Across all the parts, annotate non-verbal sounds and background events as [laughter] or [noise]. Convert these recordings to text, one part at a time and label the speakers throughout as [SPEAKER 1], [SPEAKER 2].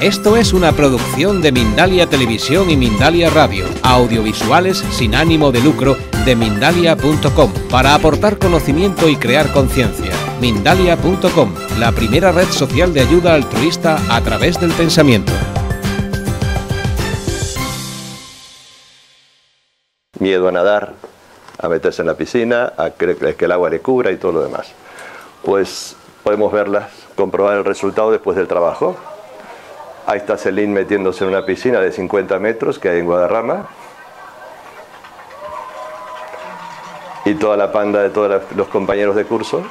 [SPEAKER 1] Esto es una producción de Mindalia Televisión y Mindalia Radio, audiovisuales sin ánimo de lucro de mindalia.com, para aportar conocimiento y crear conciencia. Mindalia.com, la primera red social de ayuda altruista a través del pensamiento.
[SPEAKER 2] Miedo a nadar, a meterse en la piscina, a que el agua le cubra y todo lo demás. Pues podemos verlas, comprobar el resultado después del trabajo. Ahí está Celine metiéndose en una piscina de 50 metros que hay en Guadarrama. Y toda la panda de todos los compañeros de curso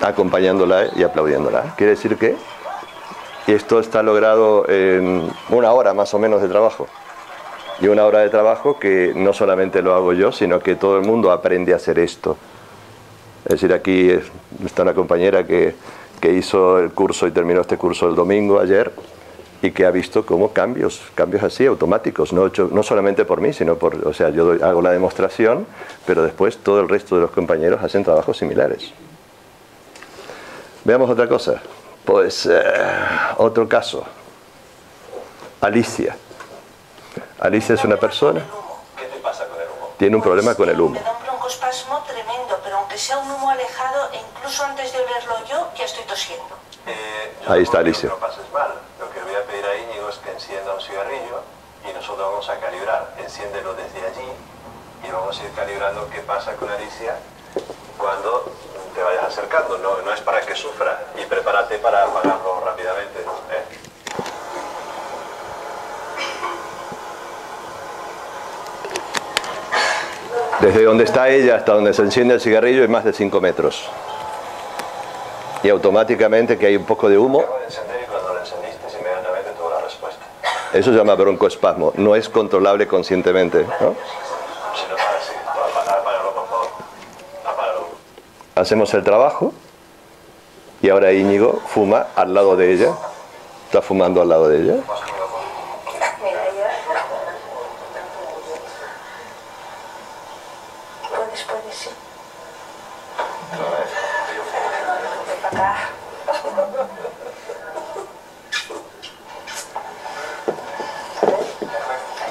[SPEAKER 2] acompañándola y aplaudiéndola. Quiere decir que esto está logrado en una hora más o menos de trabajo. Y una hora de trabajo que no solamente lo hago yo, sino que todo el mundo aprende a hacer esto. Es decir, aquí está una compañera que que hizo el curso y terminó este curso el domingo ayer y que ha visto cómo cambios, cambios así automáticos, no, no solamente por mí, sino por, o sea, yo hago la demostración, pero después todo el resto de los compañeros hacen trabajos similares. Veamos otra cosa. Pues eh, otro caso. Alicia. Alicia es una persona.
[SPEAKER 3] ¿Qué te pasa con el humo?
[SPEAKER 2] Tiene un problema con el humo.
[SPEAKER 4] Un tremendo, pero aunque sea un humo alejado, incluso antes
[SPEAKER 3] Eh,
[SPEAKER 2] Ahí está Alicia.
[SPEAKER 3] No pases mal. Lo que voy a pedir a Íñigo es que encienda un cigarrillo y nosotros vamos a calibrar. Enciéndelo desde allí y vamos a ir calibrando qué pasa con Alicia cuando te vayas acercando. No, no es para que sufra y prepárate para apagarlo rápidamente. ¿eh?
[SPEAKER 2] Desde donde está ella hasta donde se enciende el cigarrillo es más de 5 metros. Y automáticamente que hay un poco de humo, eso se llama broncoespasmo. No es controlable conscientemente. Hacemos el trabajo y ahora Íñigo fuma al lado de ella. Está fumando al lado de ella.
[SPEAKER 4] Mira, ya. Puedes, puedes, sí. Ven para acá.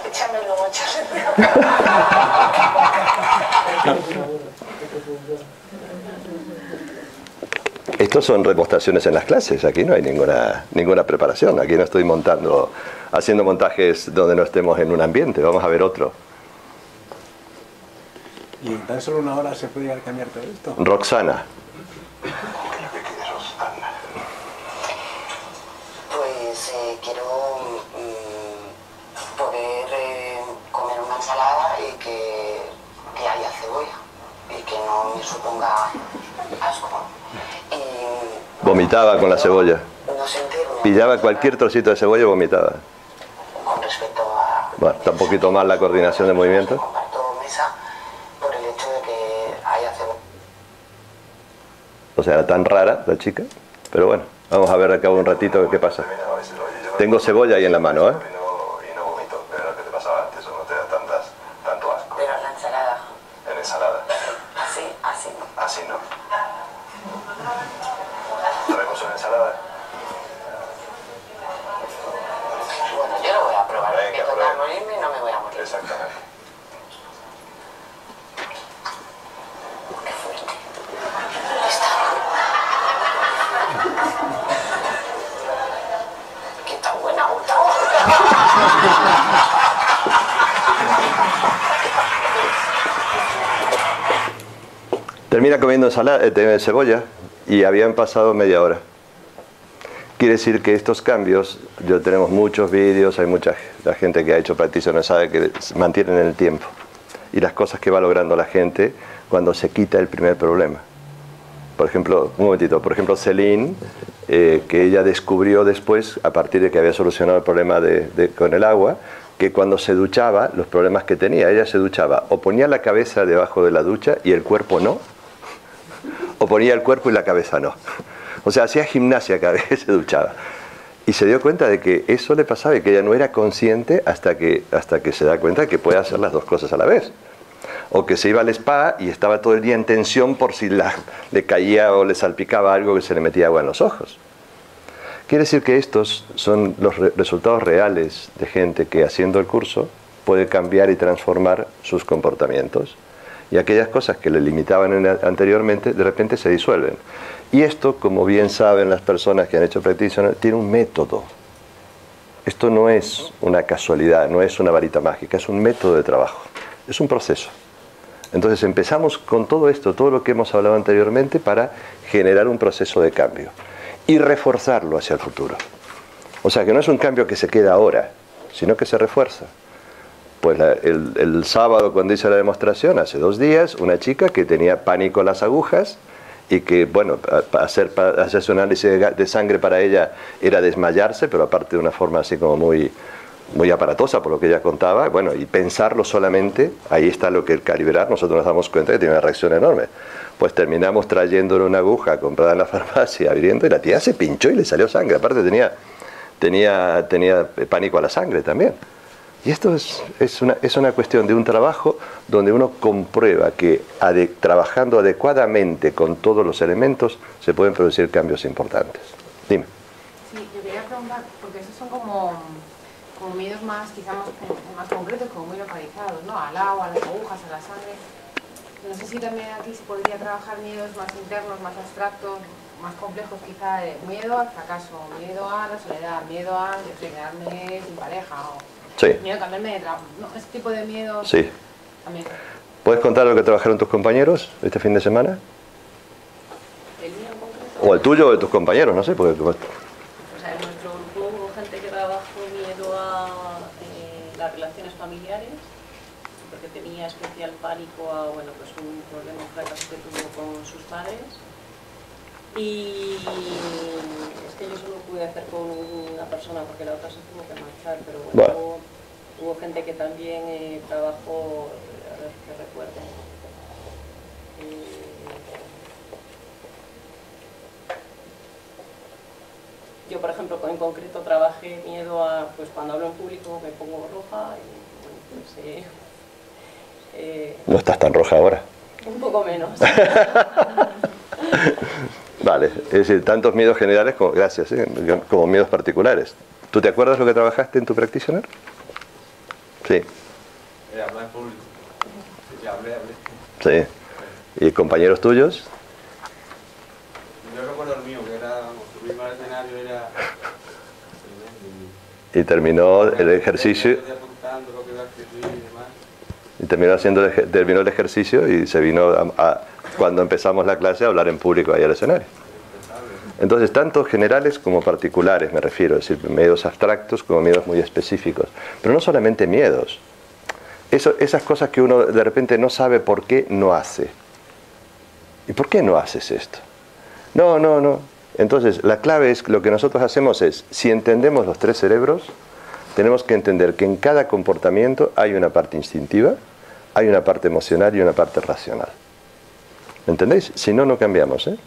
[SPEAKER 4] Échamelo, échamelo. [laughs]
[SPEAKER 2] Estos son demostraciones en las clases. Aquí no hay ninguna, ninguna preparación. Aquí no estoy montando, haciendo montajes donde no estemos en un ambiente. Vamos a ver otro.
[SPEAKER 5] ¿Y en tan solo una hora se puede cambiar todo esto?
[SPEAKER 2] Roxana.
[SPEAKER 6] No me suponga asco. Y
[SPEAKER 2] Vomitaba con la cebolla.
[SPEAKER 6] no
[SPEAKER 2] Pillaba cualquier trocito de cebolla y vomitaba.
[SPEAKER 6] con respecto a
[SPEAKER 2] Bueno, está un poquito mal la coordinación de movimientos.
[SPEAKER 6] comparto mesa por el hecho de que haya cebolla.
[SPEAKER 2] O sea, era tan rara la chica. Pero bueno, vamos a ver de un ratito qué pasa. Tengo cebolla ahí en la mano, ¿eh? Termina comiendo ensalada, eh, cebolla y habían pasado media hora. Quiere decir que estos cambios, yo tenemos muchos vídeos, hay mucha gente que ha hecho practitioner sabe que mantienen en el tiempo. Y las cosas que va logrando la gente cuando se quita el primer problema. Por ejemplo, un momentito, por ejemplo, Celine, eh, que ella descubrió después, a partir de que había solucionado el problema de- con el agua, que cuando se duchaba, los problemas que tenía, ella se duchaba o ponía la cabeza debajo de la ducha y el cuerpo no, o ponía el cuerpo y la cabeza no. O sea, hacía gimnasia cada vez que se duchaba. Y se dio cuenta de que eso le pasaba y que ella no era consciente hasta que, hasta que se da cuenta que puede hacer las dos cosas a la vez. O que se iba al spa y estaba todo el día en tensión por si la- le caía o le salpicaba algo que se le metía agua en los ojos. Quiere decir que estos son los re- resultados reales de gente que haciendo el curso puede cambiar y transformar sus comportamientos. Y aquellas cosas que le limitaban en- anteriormente, de repente se disuelven. Y esto, como bien saben las personas que han hecho practitioner, tiene un método. Esto no es una casualidad, no es una varita mágica, es un método de trabajo, es un proceso. Entonces empezamos con todo esto, todo lo que hemos hablado anteriormente, para generar un proceso de cambio y reforzarlo hacia el futuro. O sea que no es un cambio que se queda ahora, sino que se refuerza. Pues el, sábado cuando hice la demostración, hace dos días, una chica que tenía pánico a las agujas y que, bueno, hacer, hacerse un análisis de sangre para ella era desmayarse, pero aparte de una forma así como muy, muy aparatosa por lo que ella contaba, bueno, y pensarlo solamente, ahí está lo que el calibrar, nosotros nos damos cuenta que tiene una reacción enorme. Pues terminamos trayéndole una aguja comprada en la [laughs] farmacia, abriendo, y la tía se pinchó y le salió sangre. Aparte tenía, tenía, tenía pánico a la sangre también. Y esto es, es, una, es una cuestión de un trabajo donde uno comprueba que trabajando adecuadamente con todos los elementos se pueden producir cambios importantes. Dime.
[SPEAKER 7] Sí, yo quería preguntar, porque esos son como, miedos más, quizá más, más concretos, como muy localizados, ¿no? Al agua, a las agujas, a la sangre. No sé si también aquí se podría trabajar miedos más internos, más abstractos, más complejos, quizá miedo al fracaso, miedo a la soledad, miedo a quedarme sin pareja, o
[SPEAKER 2] Sí.
[SPEAKER 7] miedo a cambiarme de trabajo. ¿no? Ese tipo de miedos
[SPEAKER 2] Sí.
[SPEAKER 7] también.
[SPEAKER 2] ¿Puedes contar lo que trabajaron tus compañeros este fin de semana?
[SPEAKER 8] El mío concreto,
[SPEAKER 2] O el tuyo o de tus compañeros, no sé, porque
[SPEAKER 8] o sea, en nuestro grupo hubo gente que trabajó miedo a eh, las relaciones familiares, porque tenía especial pánico a, bueno, pues un problema, un fracaso que tuvo con sus padres. Y es que yo solo pude hacer con una persona porque la otra se tuvo que marchar, pero bueno,
[SPEAKER 2] Bueno.
[SPEAKER 8] Hubo, hubo gente que también eh, trabajó, a ver que recuerden. Eh, Yo, por ejemplo, en concreto trabajé miedo a, pues cuando hablo en público me pongo roja y bueno, pues eh, eh,
[SPEAKER 2] no estás tan roja ahora.
[SPEAKER 8] un poco menos. [laughs]
[SPEAKER 2] Vale, es decir, tantos miedos generales como, gracias, ¿eh? como miedos particulares. ¿Tú te acuerdas lo que trabajaste en tu practitioner? Sí,
[SPEAKER 5] Eh, hablar en público. Sí, hablé, hablé.
[SPEAKER 2] sí. ¿Y compañeros tuyos?
[SPEAKER 5] Yo recuerdo el mío, que era, subirme al escenario era...
[SPEAKER 2] Y terminó el ejercicio
[SPEAKER 5] Estoy apuntando lo que iba a escribir y demás.
[SPEAKER 2] Y terminó haciendo terminó el ejercicio y se vino cuando empezamos la clase a hablar en público ahí al escenario. Entonces, tanto generales como particulares, me refiero, es decir, miedos abstractos como miedos muy específicos. Pero no solamente miedos. Esas cosas que uno de repente no sabe por qué no hace. ¿Y por qué no haces esto? No, no, no. Entonces, la clave es, lo que nosotros hacemos es, si entendemos los tres cerebros, tenemos que entender que en cada comportamiento hay una parte instintiva, hay una parte emocional y una parte racional. ¿Me entendéis? Si no, no cambiamos, ¿eh?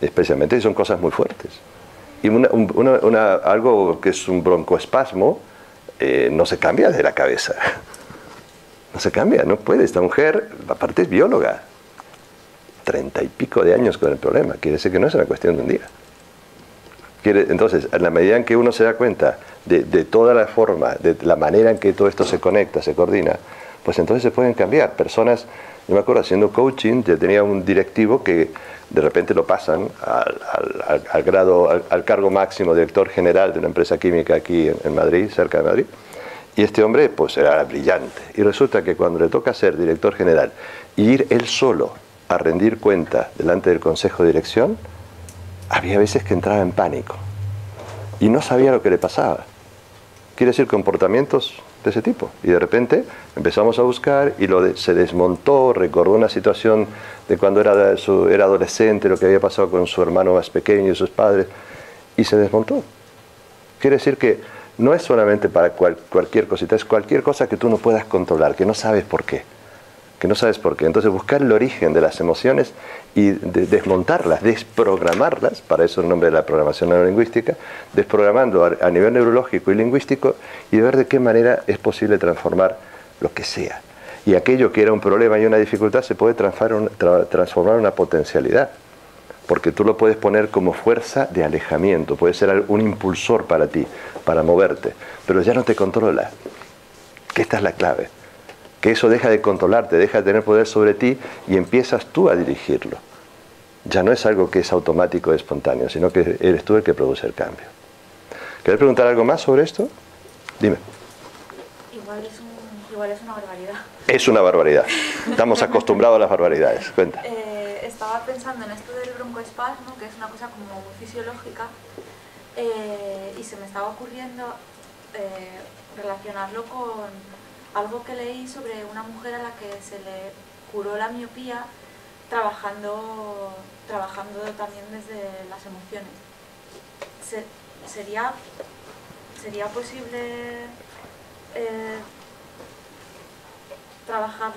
[SPEAKER 2] Especialmente son cosas muy fuertes. Y una- un- una- una- algo que es un broncoespasmo eh, no se cambia de la cabeza. [laughs] No se cambia, no puede. Esta mujer, aparte es bióloga, treinta y pico de años con el problema. Quiere decir que no es una cuestión de un día. Entonces, en la medida en que uno se da cuenta de, toda la forma, de la manera en que todo esto se conecta, se coordina, pues entonces se pueden cambiar. Personas, yo me acuerdo haciendo coaching, yo tenía un directivo que de repente lo pasan al, grado, al, cargo máximo, director general de una empresa química aquí en, en Madrid, cerca de Madrid. Y este hombre, pues era brillante. Y resulta que cuando le toca ser director general y ir él solo a rendir cuenta delante del consejo de dirección, había veces que entraba en pánico y no sabía lo que le pasaba. Quiere decir comportamientos de ese tipo. Y de repente empezamos a buscar y lo se desmontó, recordó una situación de cuando era, era adolescente, lo que había pasado con su hermano más pequeño y sus padres, y se desmontó. Quiere decir que no es solamente para cual- cualquier cosita, es cualquier cosa que tú no puedas controlar, que no sabes por qué. Que no sabes por qué. Entonces buscar el origen de las emociones y de- desmontarlas, desprogramarlas, para eso el nombre de la programación neurolingüística, desprogramando a, nivel neurológico y lingüístico y ver de qué manera es posible transformar lo que sea. Y aquello que era un problema y una dificultad se puede transformar en una potencialidad. porque tú lo puedes poner como fuerza de alejamiento, puede ser un impulsor para ti, para moverte, pero ya no te controla. Que esta es la clave, que eso deja de controlarte, deja de tener poder sobre ti y empiezas tú a dirigirlo. Ya no es algo que es automático, espontáneo, sino que eres tú el que produce el cambio. ¿Quieres preguntar algo más sobre esto? Dime.
[SPEAKER 9] Igual es, igual es una barbaridad.
[SPEAKER 2] Es una barbaridad. Estamos acostumbrados a las barbaridades. Cuenta. [laughs]
[SPEAKER 9] Eh, estaba pensando en esto del broncoespasmo, que es una cosa como muy fisiológica, eh, y se me estaba ocurriendo eh, relacionarlo con algo que leí sobre una mujer a la que se le curó la miopía trabajando, trabajando también desde las emociones. ¿Sería, sería posible eh, trabajar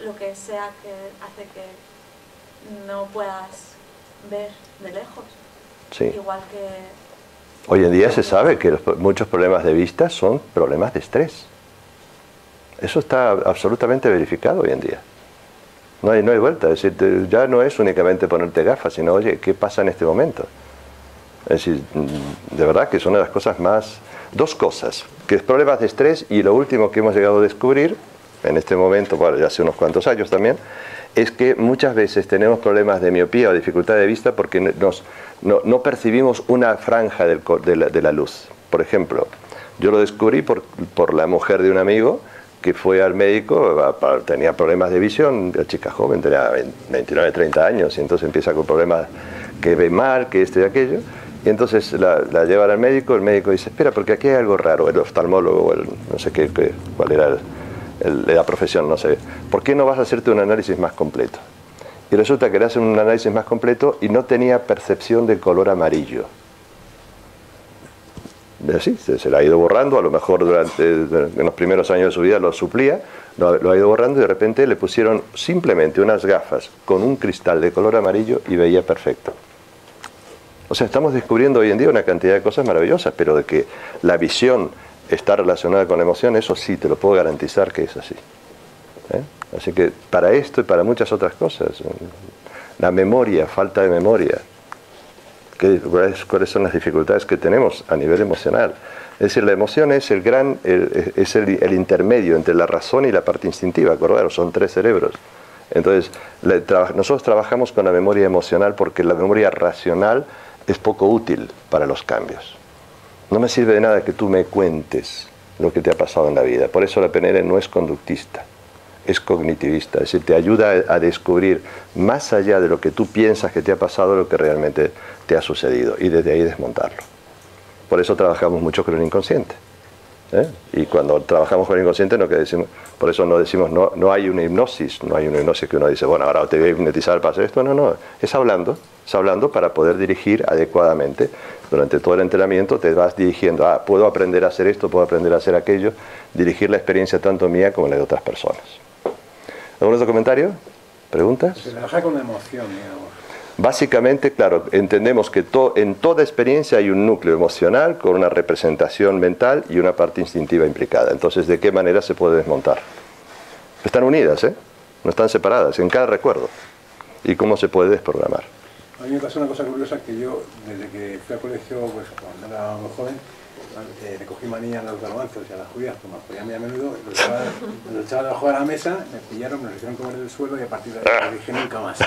[SPEAKER 9] lo que sea que hace que no puedas ver de lejos?
[SPEAKER 2] Sí.
[SPEAKER 9] Igual que...
[SPEAKER 2] Hoy en día se sabe que muchos problemas de vista son problemas de estrés. Eso está absolutamente verificado hoy en día. No hay, no hay vuelta. Ya no es únicamente ponerte gafas, sino, oye, ¿qué pasa en este momento? Es decir, mm, de verdad que es una de las cosas más... Dos cosas, que es problemas de estrés y lo último que hemos llegado a descubrir, en este momento, bueno, ya hace unos cuantos años también, es que muchas veces tenemos problemas de miopía o dificultad de vista porque nos, no, percibimos una franja de, la, de, la, luz. Por ejemplo, yo lo descubrí por, por la mujer de un amigo que fue al médico, tenía problemas de visión, la chica joven, tenía 29, 30 años, y entonces empieza con problemas que ve mal, que esto y aquello, y entonces la, la llevan al médico, el médico dice, espera, porque aquí hay algo raro, el oftalmólogo, el, no sé qué, cuál era la profesión, no sé, ¿por qué no vas a hacerte un análisis más completo? Y resulta que le hacen un análisis más completo y no tenía percepción de color amarillo así, se, se, la ha ido borrando, a lo mejor durante en los primeros años de su vida lo suplía, lo, ha ido borrando y de repente le pusieron simplemente unas gafas con un cristal de color amarillo y veía perfecto. O sea, estamos descubriendo hoy en día una cantidad de cosas maravillosas, pero de que la visión está relacionada con la emoción, eso sí, te lo puedo garantizar que es así. ¿eh? Así que para esto y para muchas otras cosas, la memoria, falta de memoria, cuáles son las dificultades que tenemos a nivel emocional. Es decir, la emoción es el gran, es el, intermedio entre la razón y la parte instintiva, acordaros, son tres cerebros. Entonces, nosotros trabajamos con la memoria emocional porque la memoria racional es poco útil para los cambios. No me sirve de nada que tú me cuentes lo que te ha pasado en la vida. Por eso la PNL no es conductista, es cognitivista. Es decir, te ayuda a descubrir más allá de lo que tú piensas que te ha pasado lo que realmente te ha sucedido y desde ahí desmontarlo. Por eso trabajamos mucho con el inconsciente. ¿eh? Y cuando trabajamos con el inconsciente, no que decimos, por eso no decimos, no, no hay una hipnosis, no hay una hipnosis que uno dice, bueno, ahora te voy a hipnotizar para hacer esto. No, no, es hablando, es hablando para poder dirigir adecuadamente. Durante todo el entrenamiento te vas dirigiendo, ah, puedo aprender a hacer esto, puedo aprender a hacer aquello, dirigir la experiencia tanto mía como la de otras personas. ¿Algún otro comentario? ¿Preguntas?
[SPEAKER 5] Se trabaja con emoción, digamos.
[SPEAKER 2] Básicamente, claro, entendemos que en toda experiencia hay un núcleo emocional con una representación mental y una parte instintiva implicada. Entonces, ¿de qué manera se puede desmontar? Están unidas, ¿eh? No están separadas, en cada recuerdo. ¿Y cómo se puede desprogramar?
[SPEAKER 5] A mí me pasó una cosa curiosa que yo, desde que fui al colegio, pues cuando era joven, eh, le cogí manía a los garbanzos y a las judías, como podía muy a menudo, los echaba, los echaba debajo de la mesa, me pillaron, me los hicieron comer en el suelo y a partir de ahí dije nunca más.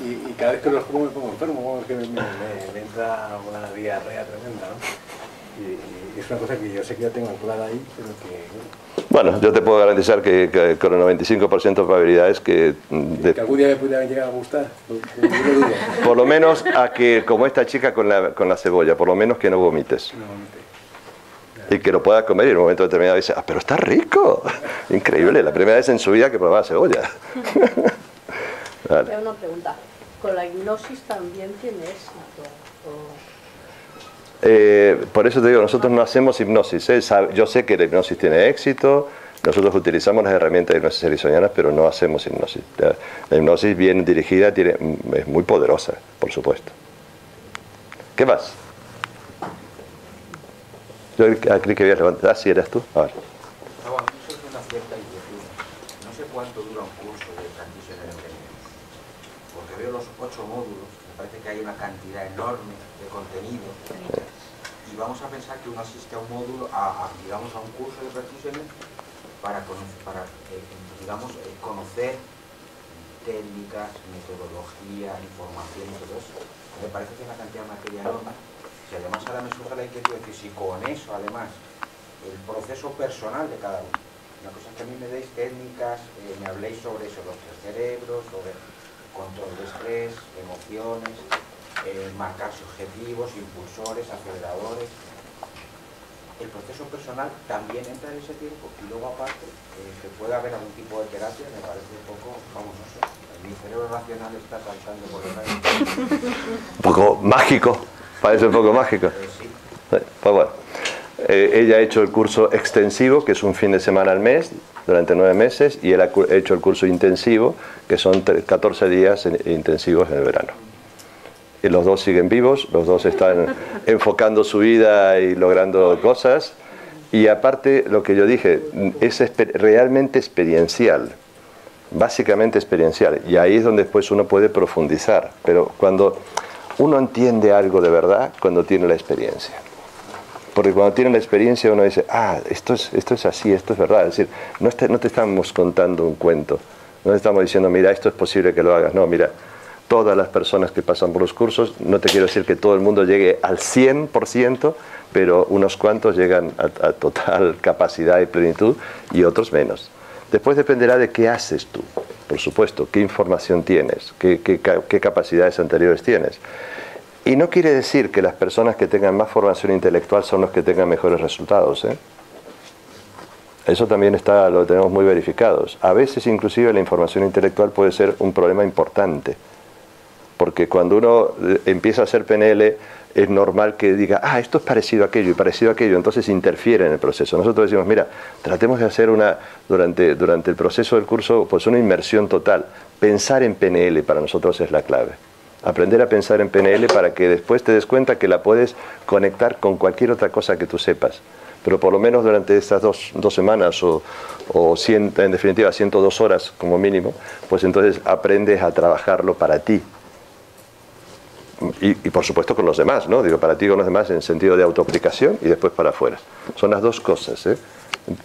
[SPEAKER 5] Y, cada vez que los como me pongo enfermo, que me, me, entra una diarrea tremenda, ¿no? Y, es una cosa que yo sé que ya tengo clara ahí, pero que...
[SPEAKER 2] Bueno, yo te puedo garantizar que, con el 95% de probabilidades que...
[SPEAKER 5] De, que algún día me pudiera llegar a gustar,
[SPEAKER 2] por lo menos a que, como esta chica con la, con la cebolla, por lo menos que no vomites. No vomites y que lo pueda comer y en un momento determinado dice, ah, pero está rico. [laughs] Increíble, la primera vez en su vida que probaba cebolla. [laughs]
[SPEAKER 8] vale. una pregunta. ¿Con la hipnosis también tiene éxito?
[SPEAKER 2] Eh, por eso te digo, nosotros no hacemos hipnosis. ¿eh? Yo sé que la hipnosis tiene éxito, nosotros utilizamos las herramientas de hipnosis erizoñanas, pero no hacemos hipnosis. La, hipnosis bien dirigida tiene, es muy poderosa, por supuesto. ¿Qué más? Yo creí que habías levantado. Ah, sí, eras tú. A ver.
[SPEAKER 10] Estaba sobre una cierta. No sé cuánto dura un curso de transición de Porque veo los ocho módulos, me parece que hay una cantidad enorme de contenido y vamos a pensar que uno asiste a un módulo, a, digamos, a un curso de precisiones para, para eh, digamos, eh, conocer técnicas, metodología, información y todo eso. Me parece que es una cantidad de materia enorme. Si además ahora me surge la inquietud de que si con eso, además, el proceso personal de cada uno, una cosa es que a mí me deis técnicas, eh, me habléis sobre eso, los tres cerebros, sobre control de estrés, emociones, eh, marcarse objetivos, impulsores, aceleradores. El proceso personal también entra en ese tiempo y luego aparte eh, que pueda haber algún tipo de terapia me parece un poco, vamos, no mi cerebro racional está saltando por los aires.
[SPEAKER 2] Un poco mágico, parece un poco mágico. Pues bueno, eh, ella ha hecho el curso extensivo, que es un fin de semana al mes, durante nueve meses, y él ha hecho el curso intensivo, que son tre- 14 días en- intensivos en el verano. Y los dos siguen vivos, los dos están [laughs] enfocando su vida y logrando cosas. Y aparte, lo que yo dije, es espe- realmente experiencial, básicamente experiencial. Y ahí es donde después uno puede profundizar. Pero cuando uno entiende algo de verdad, cuando tiene la experiencia. Porque cuando tiene la experiencia uno dice, ah, esto es, esto es así, esto es verdad. Es decir, no, te- no te estamos contando un cuento, no te estamos diciendo, mira, esto es posible que lo hagas. No, mira, todas las personas que pasan por los cursos, no te quiero decir que todo el mundo llegue al 100%, pero unos cuantos llegan a, a total [laughs] capacidad y plenitud y otros menos. Después dependerá de qué haces tú, por supuesto, qué información tienes, qué, qué ca- qué capacidades anteriores tienes. Y no quiere decir que las personas que tengan más formación intelectual son los que tengan mejores resultados. ¿eh? Eso también está, lo tenemos muy verificados. A veces inclusive la información intelectual puede ser un problema importante. Porque cuando uno eh, empieza a hacer PNL es normal que diga, ah, esto es parecido a aquello y parecido a aquello, entonces interfiere en el proceso. Nosotros decimos, mira, tratemos de hacer una, durante, durante el proceso del curso, pues una inmersión total. Pensar en PNL para nosotros es la clave. Aprender a pensar en PNL para que después te des cuenta que la puedes conectar con cualquier otra cosa que tú sepas. Pero por lo menos durante estas dos, dos semanas o, o cien- en definitiva 102 horas como mínimo, pues entonces aprendes a trabajarlo para ti, y, y por supuesto con los demás, ¿no? Digo, para ti con los demás en sentido de autoaplicación y después para afuera. Son las dos cosas, ¿eh?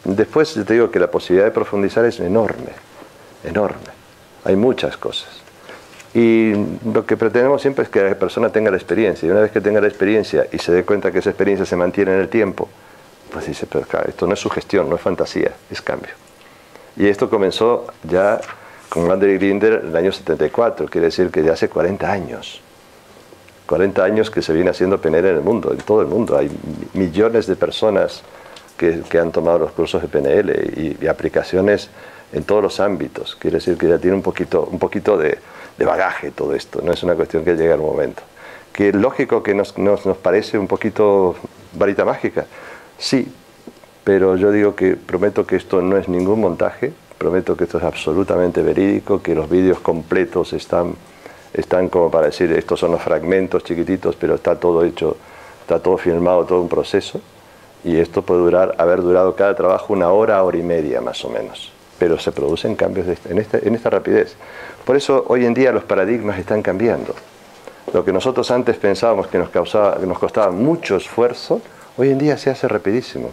[SPEAKER 2] Después te digo que la posibilidad de profundizar es enorme, enorme. Hay muchas cosas. Y lo que pretendemos siempre es que la persona tenga la experiencia. Y una vez que tenga la experiencia y se dé cuenta que esa experiencia se mantiene en el tiempo, pues dice, pero claro, esto no es sugestión, no es fantasía, es cambio. Y esto comenzó ya con Gandhi Grinder en el año 74, quiere decir que ya hace 40 años. 40 años que se viene haciendo PNL en el mundo, en todo el mundo. Hay mi- millones de personas que, han tomado los cursos de PNL y, aplicaciones en todos los ámbitos. Quiere decir que ya tiene un poquito, un poquito de, bagaje todo esto, no es una cuestión que llega al momento. Que lógico que nos, nos, nos parece un poquito varita mágica, sí, pero yo digo que prometo que esto no es ningún montaje, prometo que esto es absolutamente verídico, que los vídeos completos están, están como para decir, estos son los fragmentos chiquititos, pero está todo hecho, está todo filmado, todo un proceso, y esto puede durar, haber durado cada trabajo una hora, hora y media más o menos, pero se producen cambios en, esta, en esta rapidez. Por eso hoy en día los paradigmas están cambiando. Lo que nosotros antes pensábamos que nos, causaba, que nos costaba mucho esfuerzo, hoy en día se hace rapidísimo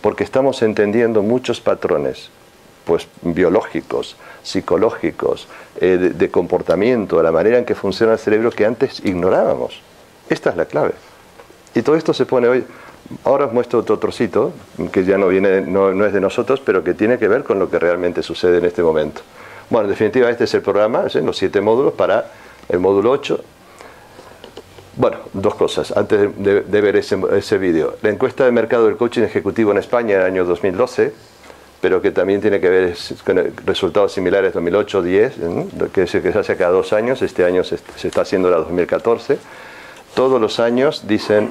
[SPEAKER 2] porque estamos entendiendo muchos patrones pues biológicos, psicológicos, eh, de, comportamiento, de la manera en que funciona el cerebro que antes ignorábamos. Esta es la clave. Y todo esto se pone hoy. Ahora os muestro otro trocito, que ya no, viene, no, es de nosotros, pero que tiene que ver con lo que realmente sucede en este momento. Bueno, en definitiva, este es el programa, los siete módulos para el módulo 8. Bueno, dos cosas antes de ver ese, ese vídeo. La encuesta de mercado del coaching ejecutivo en España en el año 2012, pero que también tiene que ver con resultados similares 2008-10, ¿eh? que se hace cada dos años, este año se, se está haciendo la 2014. Todos los años dicen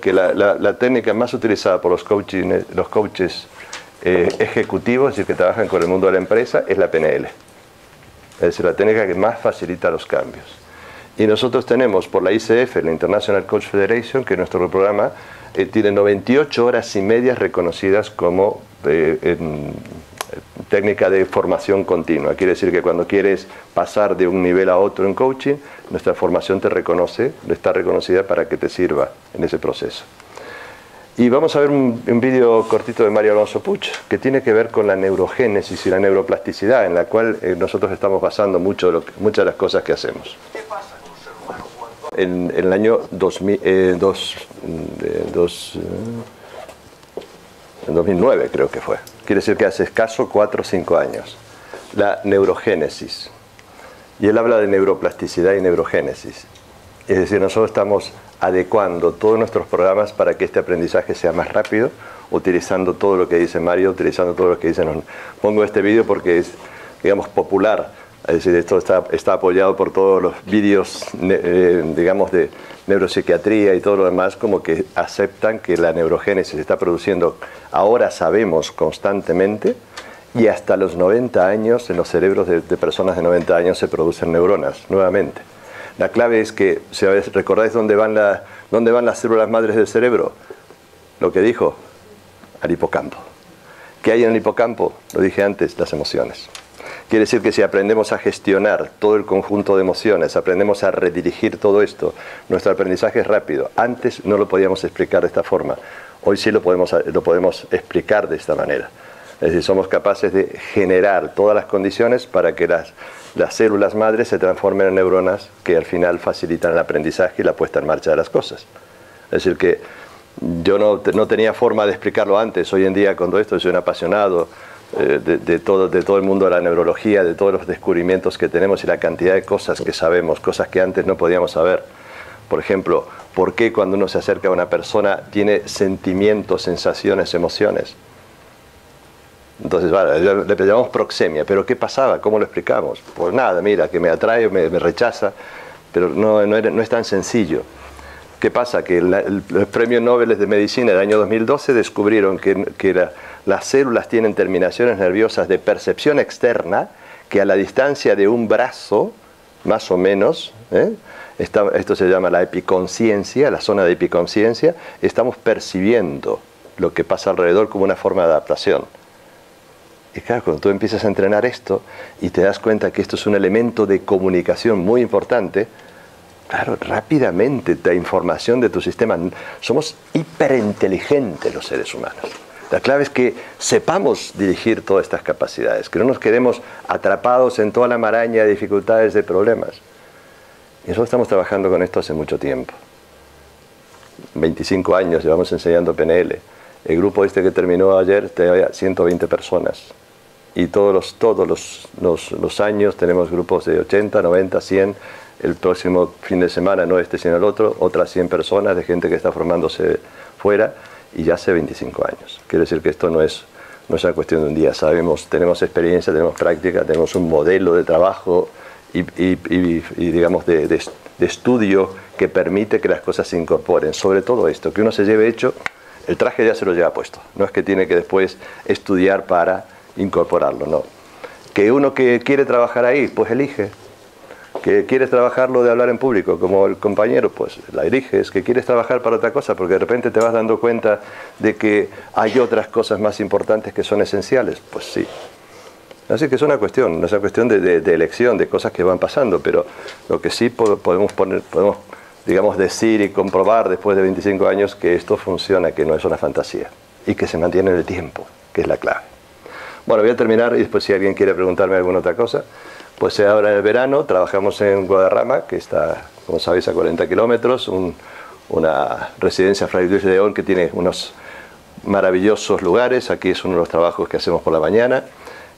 [SPEAKER 2] que la, la- la técnica más utilizada por los, coaching- los coaches eh, ejecutivos, es decir, que trabajan con el mundo de la empresa, es la PNL. Es decir, la técnica que más facilita los cambios. Y nosotros tenemos por la ICF, la International Coach Federation, que nuestro programa eh, tiene 98 horas y medias reconocidas como eh, en- técnica de formación continua. Quiere decir que cuando quieres pasar de un nivel a otro en coaching, nuestra formación te reconoce, está reconocida para que te sirva en ese proceso. Y vamos a ver un, vídeo cortito de Mario Alonso Puch, que tiene que ver con la neurogénesis y la neuroplasticidad, en la cual eh, nosotros estamos basando mucho de muchas de las cosas que hacemos. En, en el año 2000, eh, dos, eh, dos, en 2009 creo que fue. Quiere decir que hace escaso 4 o 5 años. La neurogénesis. Y él habla de neuroplasticidad y neurogénesis. Es decir, nosotros estamos adecuando todos nuestros programas para que este aprendizaje sea más rápido, utilizando todo lo que dice Mario, utilizando todo lo que dicen. Pongo este vídeo porque es, digamos, popular. Es decir, esto está, está apoyado por todos los vídeos, eh, digamos, de neuropsiquiatría y todo lo demás, como que aceptan que la neurogénesis se está produciendo, ahora sabemos constantemente, y hasta los 90 años, en los cerebros de, personas de 90 años se producen neuronas nuevamente. La clave es que, si recordáis dónde van, dónde van las células madres del cerebro, lo que dijo, al hipocampo. ¿Qué hay en el hipocampo? Lo dije antes, las emociones. Quiere decir que si aprendemos a gestionar todo el conjunto de emociones, aprendemos a redirigir todo esto, nuestro aprendizaje es rápido. Antes no lo podíamos explicar de esta forma, hoy sí lo podemos, lo podemos explicar de esta manera. Es decir, somos capaces de generar todas las condiciones para que las las células madres se transformen en neuronas que al final facilitan el aprendizaje y la puesta en marcha de las cosas. Es decir, que yo no, tenía forma de explicarlo antes, hoy en día con todo esto soy un apasionado eh, de, todo, de todo el mundo de la neurología, de todos los descubrimientos que tenemos y la cantidad de cosas que sabemos, cosas que antes no podíamos saber. Por ejemplo, ¿por qué cuando uno se acerca a una persona tiene sentimientos, sensaciones, emociones? Entonces, vale, le llamamos proxemia, pero ¿qué pasaba? ¿Cómo lo explicamos? Pues nada, mira, que me atrae, me, me rechaza, pero no, no, no, es tan sencillo. ¿Qué pasa? Que los premios Nobel de Medicina del año 2012 descubrieron que, que las células tienen terminaciones nerviosas de percepción externa que a la distancia de un brazo, más o menos, ¿eh? esto se llama la epiconciencia, la zona de epiconciencia, estamos percibiendo lo que pasa alrededor como una forma de adaptación. Y claro, cuando tú empiezas a entrenar esto y te das cuenta que esto es un elemento de comunicación muy importante, claro, rápidamente da información de tu sistema. Somos hiperinteligentes los seres humanos. La clave es que sepamos dirigir todas estas capacidades, que no nos quedemos atrapados en toda la maraña de dificultades, de problemas. Y nosotros estamos trabajando con esto hace mucho tiempo. 25 años llevamos enseñando PNL. El grupo este que terminó ayer tenía 120 personas y todos los, todos los, los, años tenemos grupos de 80, 90, 100. El próximo fin de semana, no este sino el otro, otras 100 personas de gente que está formándose fuera y ya hace 25 años. Quiero decir que esto no es, no es una cuestión de un día. Sabemos, tenemos experiencia, tenemos práctica, tenemos un modelo de trabajo y, digamos de, de, de estudio que permite que las cosas se incorporen. Sobre todo esto, que uno se lleve hecho, el traje ya se lo lleva puesto. No es que tiene que después estudiar para incorporarlo, no. Que uno que quiere trabajar ahí, pues elige. Que quieres trabajarlo de hablar en público, como el compañero, pues la eliges. Que quieres trabajar para otra cosa, porque de repente te vas dando cuenta de que hay otras cosas más importantes que son esenciales, pues sí. Así que es una cuestión, no es una cuestión de, elección, de cosas que van pasando, pero lo que sí podemos poner, podemos, digamos, decir y comprobar después de 25 años que esto funciona, que no es una fantasía y que se mantiene en el tiempo, que es la clave. Bueno, voy a terminar y después si alguien quiere preguntarme alguna otra cosa, pues ahora en el verano trabajamos en Guadarrama, que está, como sabéis, a 40 kilómetros, una residencia Fray Luis de León que tiene unos maravillosos lugares, aquí es uno de los trabajos que hacemos por la mañana,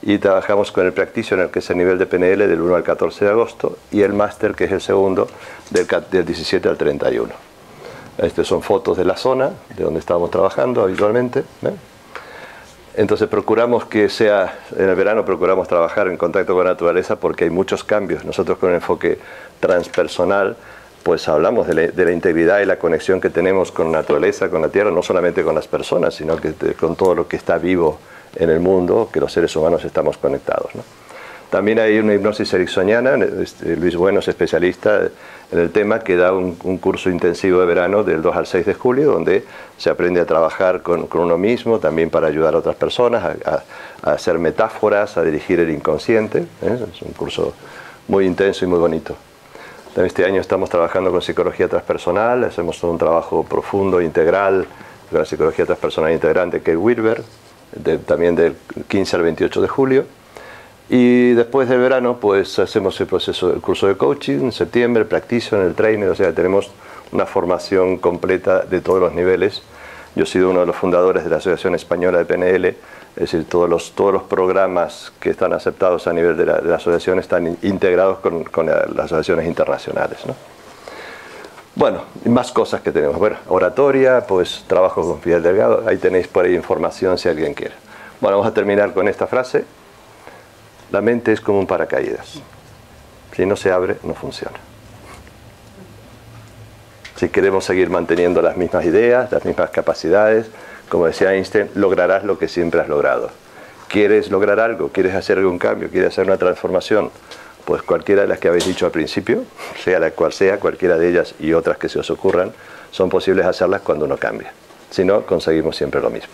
[SPEAKER 2] y trabajamos con el Practitioner, que es el nivel de PNL del 1 al 14 de agosto, y el Máster, que es el segundo, del, 17 al 31. Estas son fotos de la zona, de donde estamos trabajando habitualmente. ¿eh? Entonces procuramos que sea, en el verano procuramos trabajar en contacto con la naturaleza porque hay muchos cambios. Nosotros con el enfoque transpersonal, pues hablamos de la, integridad y la conexión que tenemos con la naturaleza, con la tierra, no solamente con las personas, sino que con todo lo que está vivo en el mundo, que los seres humanos estamos conectados. También hay una hipnosis ericksoniana, este, Luis Bueno es especialista en el tema, que da un, curso intensivo de verano del 2 al 6 de julio, donde se aprende a trabajar con, uno mismo, también para ayudar a otras personas, a, hacer metáforas, a dirigir el inconsciente. ¿eh? Es un curso muy intenso y muy bonito. Este año estamos trabajando con psicología transpersonal, hacemos un trabajo profundo, integral, con la psicología transpersonal integrante que es Wilber, también del 15 al 28 de julio. Y después del verano, pues hacemos el proceso del curso de coaching en septiembre, el practitioner, el trainer, o sea, tenemos una formación completa de todos los niveles. Yo he sido uno de los fundadores de la Asociación Española de PNL, es decir, todos los, todos los programas que están aceptados a nivel de la, asociación están integrados con, con las asociaciones internacionales. ¿no? Bueno, más cosas que tenemos. Bueno, oratoria, pues trabajo con Fidel Delgado, ahí tenéis por ahí información si alguien quiere. Bueno, vamos a terminar con esta frase. La mente es como un paracaídas. Si no se abre, no funciona. Si queremos seguir manteniendo las mismas ideas, las mismas capacidades, como decía Einstein, lograrás lo que siempre has logrado. ¿Quieres lograr algo? ¿Quieres hacer algún cambio? ¿Quieres hacer una transformación? Pues cualquiera de las que habéis dicho al principio, [laughs] sea la cual sea, cualquiera de ellas y otras que se os ocurran, son posibles hacerlas cuando uno cambia. Si no, conseguimos siempre lo mismo.